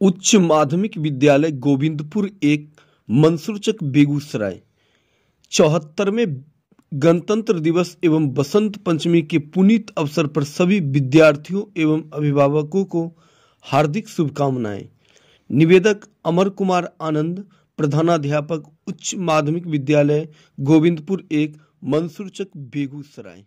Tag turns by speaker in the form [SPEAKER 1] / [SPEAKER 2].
[SPEAKER 1] उच्च माध्यमिक विद्यालय गोविंदपुर एक मंसूरचक बेगूसराय। चौहत्तरवें गणतंत्र दिवस एवं बसंत पंचमी के पुनीत अवसर पर सभी विद्यार्थियों एवं अभिभावकों को हार्दिक शुभकामनाएँ। निवेदक अमर कुमार आनंद, प्रधानाध्यापक उच्च माध्यमिक विद्यालय गोविंदपुर एक मंसूरचक बेगूसराय।